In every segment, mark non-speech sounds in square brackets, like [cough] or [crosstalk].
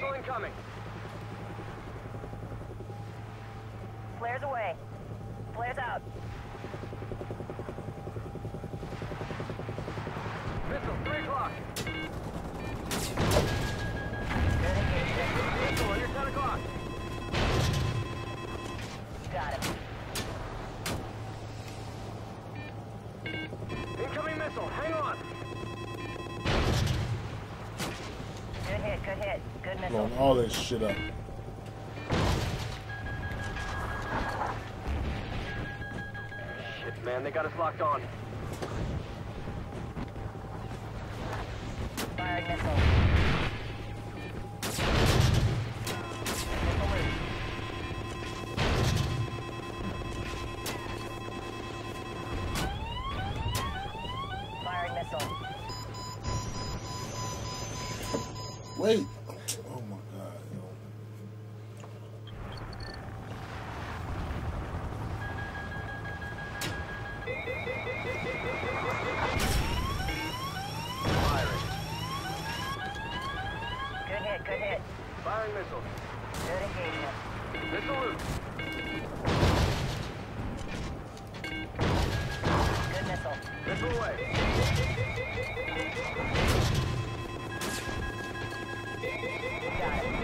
Missile incoming. Flares away. Flares out. Missile, 3 o'clock. Shit up. Shit, man, they got us locked on. Firing missile. Missile hit. Firing missile. Good engagement. Missile loose. Good missile. Missile away. Got it.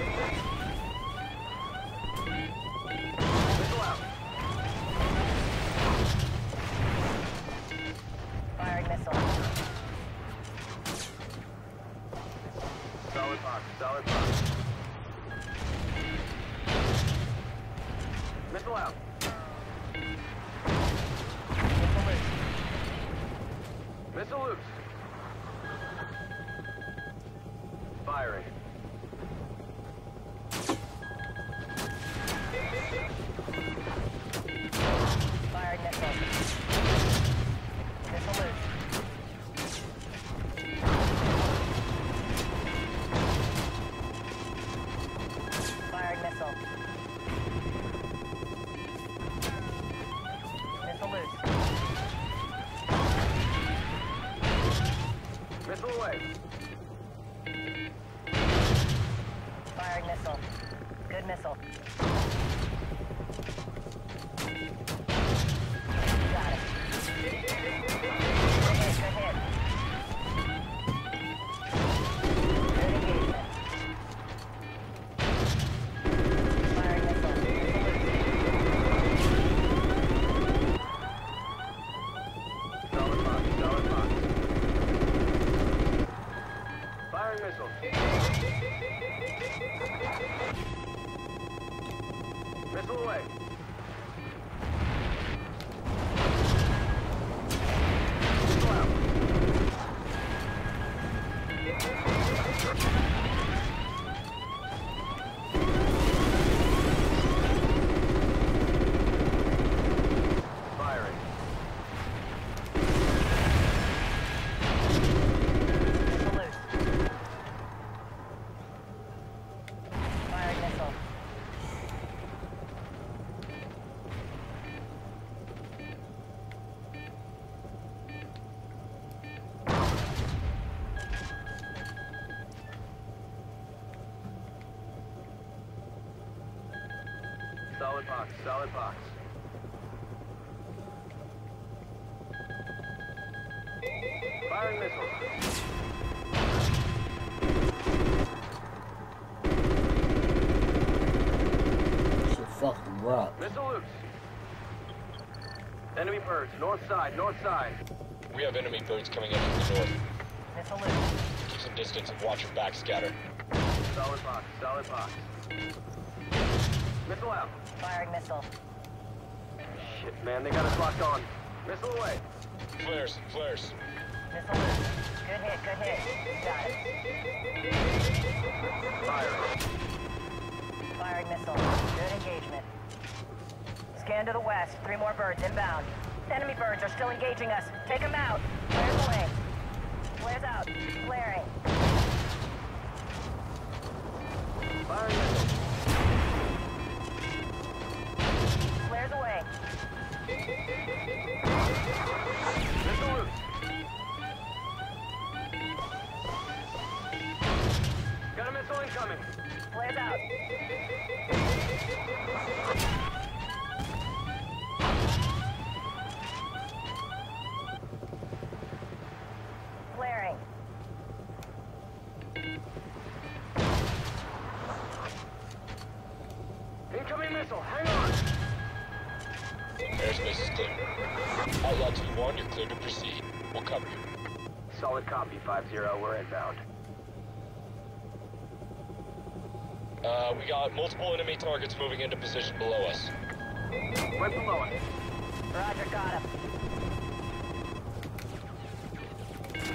Missile loose. Missile. Good missile. Solid box, solid box. Firing missile. It's a fucking rock. Missile loose. Enemy birds, north side, north side. We have enemy birds coming in from the north. Missile loose. Keep some distance and watch your back scatter. Solid box, solid box. Missile out. Firing missile. Shit, man, they got us locked on. Missile away. Flares, flares. Missile loose. Good hit, good hit. Got it. Firing. Firing missile. Good engagement. Scan to the west. Three more birds inbound. Enemy birds are still engaging us. Take them out. Flares away. Flares out. Flaring. Firing missile. Got a missile incoming. Flares out. We got multiple enemy targets moving into position below us. Right below us. Roger, got him.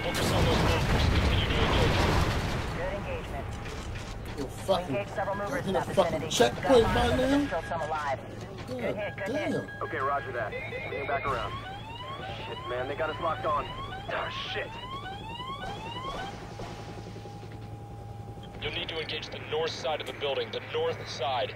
Focus on those movers. Continue to engage. Good engagement. Yo, We fucking. engaged several movers Hit in a fucking vicinity. checkpoint Got by lots, now. Still some alive. Good God hit, good hit. damn. Okay, roger that. Swinging back around. Shit, man. They got us locked on. Ah, shit. You'll need to engage the north side of the building. The north side.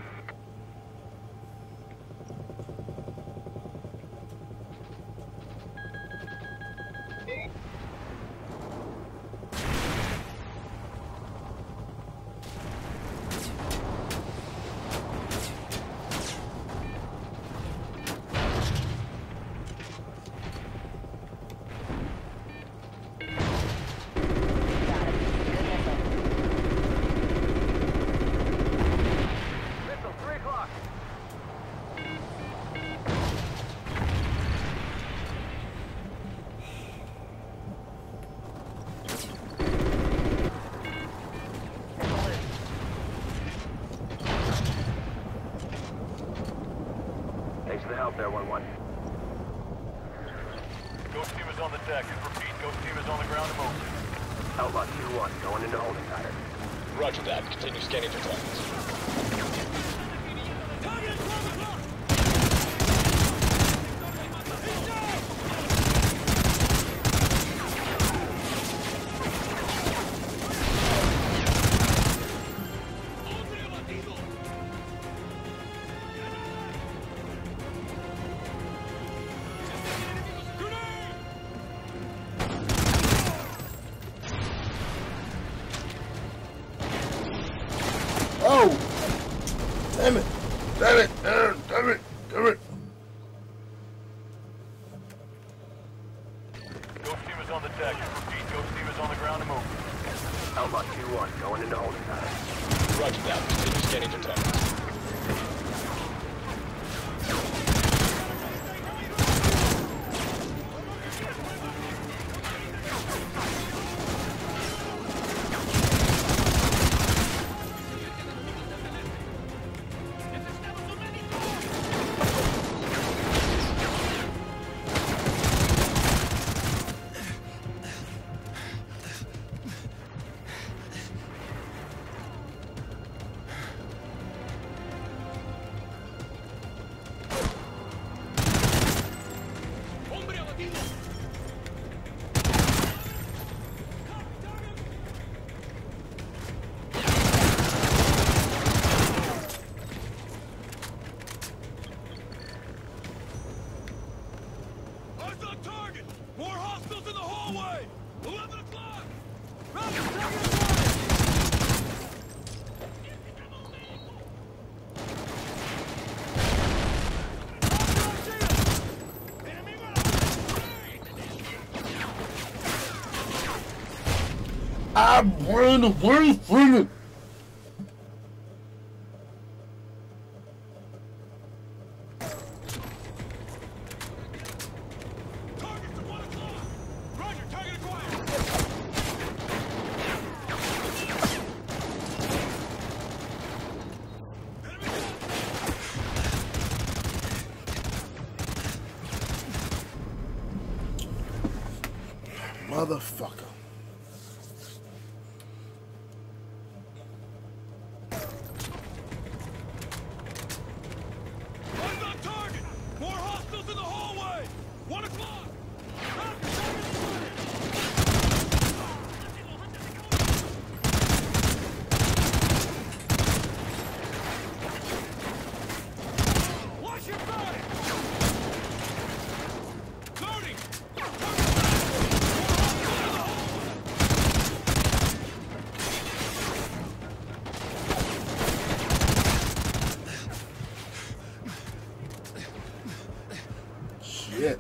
Got it. Good missile. Missile. 3 o'clock. Missile loose. Thanks for the help there, 1-1. Ghost team is on the deck. Repeat, ghost team is on the ground and moving. Outlaw 2-1. Going into holding pattern. Roger that. Continue scanning for targets. Damn it! Damn it! I ran away from it! Yeah.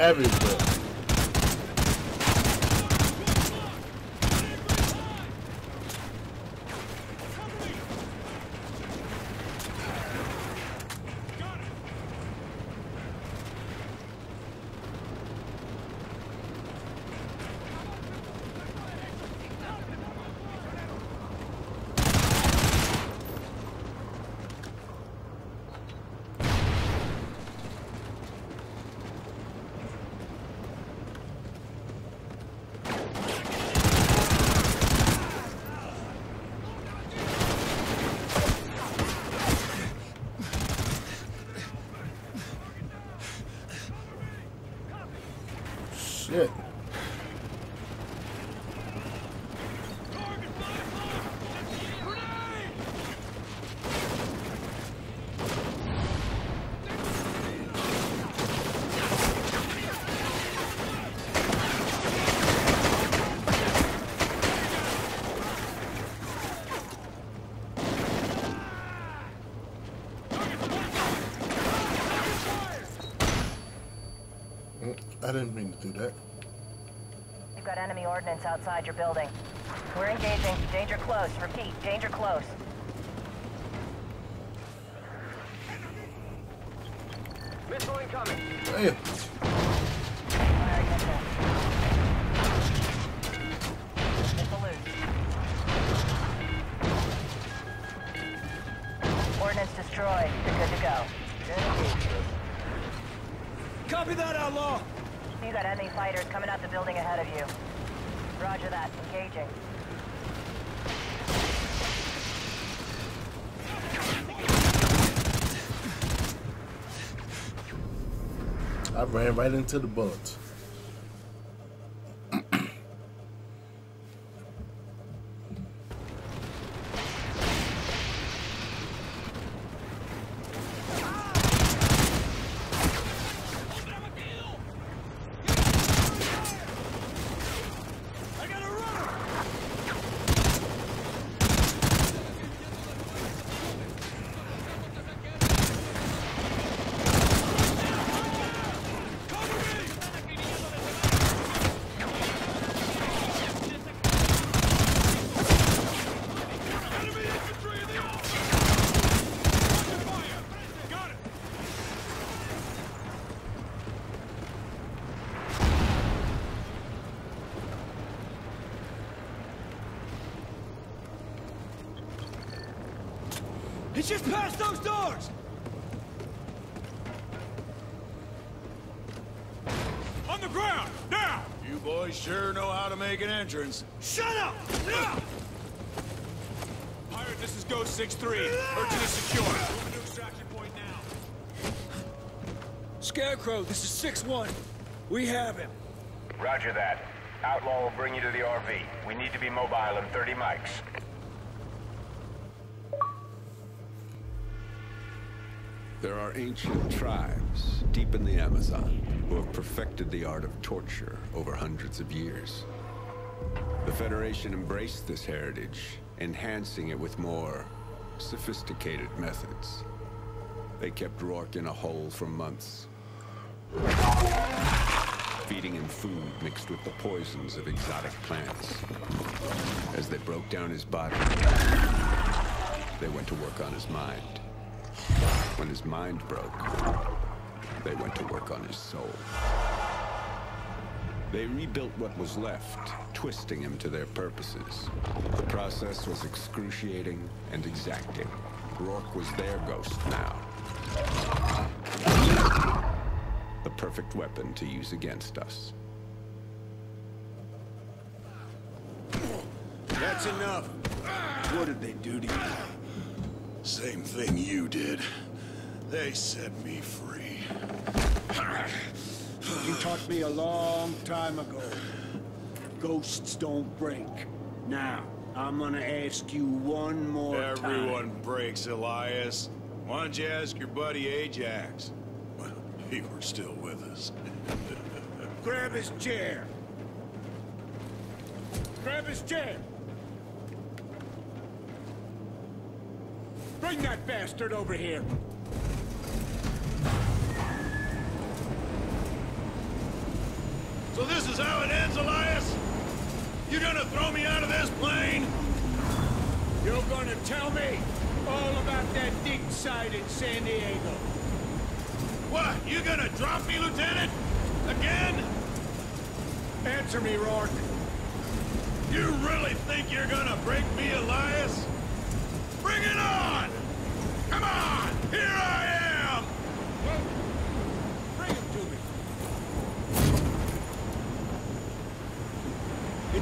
Everywhere. Shit. Mm, I didn't mean to do that. You've got enemy ordnance outside your building. We're engaging. Danger close. Repeat, danger close. Missile incoming. Damn. Firing missile. Missile loose. Ordnance destroyed. You're good to go. Good. Copy that, outlaw! You got enemy fighters coming out the building ahead of you. Roger that. Engaging. I ran right into the bullets. Just past those doors! On the ground, now! You boys sure know how to make an entrance. Shut up! Now! Pirate, this is Ghost 6-3. Urgent is secure. Moving to extraction point now. Scarecrow, this is 6-1. We have him. Roger that. Outlaw will bring you to the RV. We need to be mobile in 30 mics. There are ancient tribes deep in the Amazon who have perfected the art of torture over hundreds of years. The Federation embraced this heritage, enhancing it with more sophisticated methods. They kept Rorke in a hole for months, feeding him food mixed with the poisons of exotic plants. As they broke down his body, they went to work on his mind. When his mind broke, they went to work on his soul. They rebuilt what was left, twisting him to their purposes. The process was excruciating and exacting. Rorke was their ghost now. The perfect weapon to use against us. That's enough. What did they do to you? Same thing you did. They set me free. You taught me a long time ago. Ghosts don't break. Now, I'm gonna ask you one more time. Everyone breaks, Elias. Why don't you ask your buddy Ajax? Well, he were still with us. [laughs] Grab his chair. Grab his chair. Bring that bastard over here. So this is how it ends, Elias? You're gonna throw me out of this plane? You're gonna tell me all about that dig site in San Diego. What? You gonna drop me, Lieutenant? Again? Answer me, Rorke. You really think you're gonna break me, Elias? Bring it on! Come on! Here I am! Bring him to me.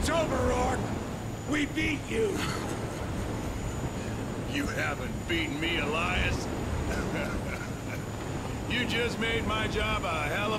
It's over, Rorke. We beat you. You haven't beaten me, Elias. [laughs] you just made my job a hell of